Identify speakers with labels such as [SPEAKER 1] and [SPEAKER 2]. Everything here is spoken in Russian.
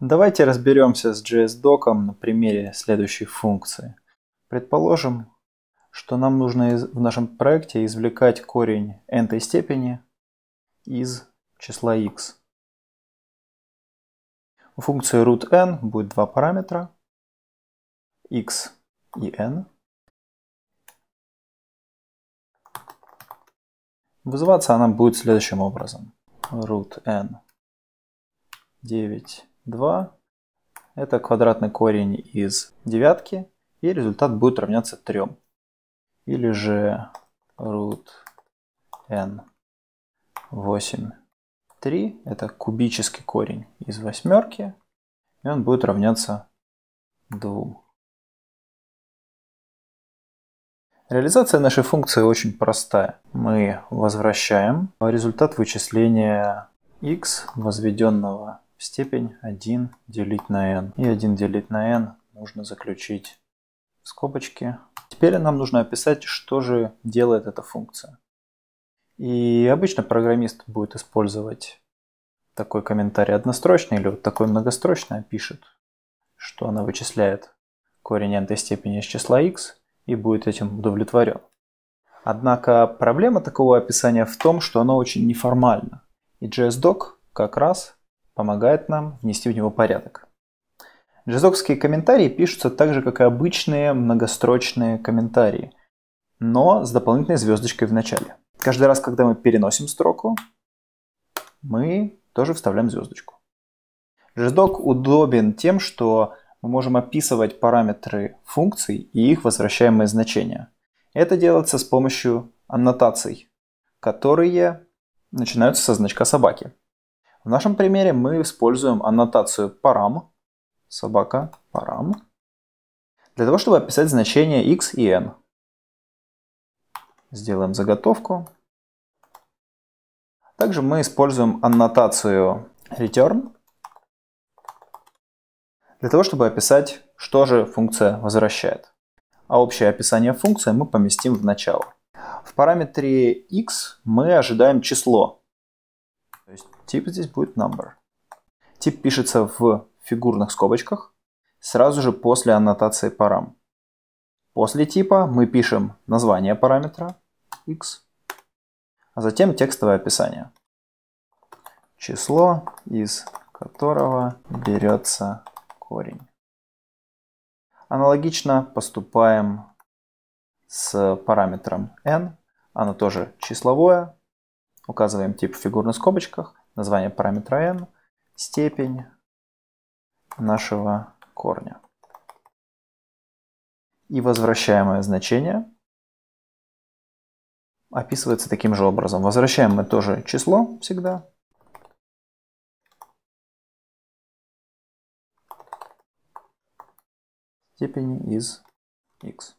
[SPEAKER 1] Давайте разберемся с JS-доком на примере следующей функции. Предположим, что нам нужно в нашем проекте извлекать корень n степени из числа x. У функции root n будет два параметра x и n. Вызываться она будет следующим образом. root n 9 2. Это квадратный корень из девятки, и результат будет равняться 3. Или же root n 8 3. Это кубический корень из восьмерки, и он будет равняться 2. Реализация нашей функции очень простая. Мы возвращаем результат вычисления x, возведенного степень 1 делить на n. И 1 делить на n нужно заключить в скобочки. Теперь нам нужно описать, что же делает эта функция. И обычно программист будет использовать такой комментарий однострочный или вот такой многострочный, пишет, что она вычисляет корень n степени из числа x и будет этим удовлетворен. Однако проблема такого описания в том, что оно очень неформально. И JSDoc как раз помогает нам внести в него порядок. Джезокские комментарии пишутся так же, как и обычные многострочные комментарии, но с дополнительной звездочкой в начале. Каждый раз, когда мы переносим строку, мы тоже вставляем звездочку. JSDoc удобен тем, что мы можем описывать параметры функций и их возвращаемые значения. Это делается с помощью аннотаций, которые начинаются со значка собаки. В нашем примере мы используем аннотацию param, собака param, для того, чтобы описать значения x и n. Сделаем заготовку. Также мы используем аннотацию return, для того, чтобы описать, что же функция возвращает. А общее описание функции мы поместим в начало. В параметре x мы ожидаем число, тип здесь будет number. Тип пишется в фигурных скобочках сразу же после аннотации парам. После типа мы пишем название параметра x, а затем текстовое описание. Число, из которого берется корень. Аналогично поступаем с параметром n. Оно тоже числовое, Указываем тип в фигурных скобочках, название параметра n, степень нашего корня. И возвращаемое значение описывается таким же образом. Возвращаем мы тоже число всегда. Степени из x.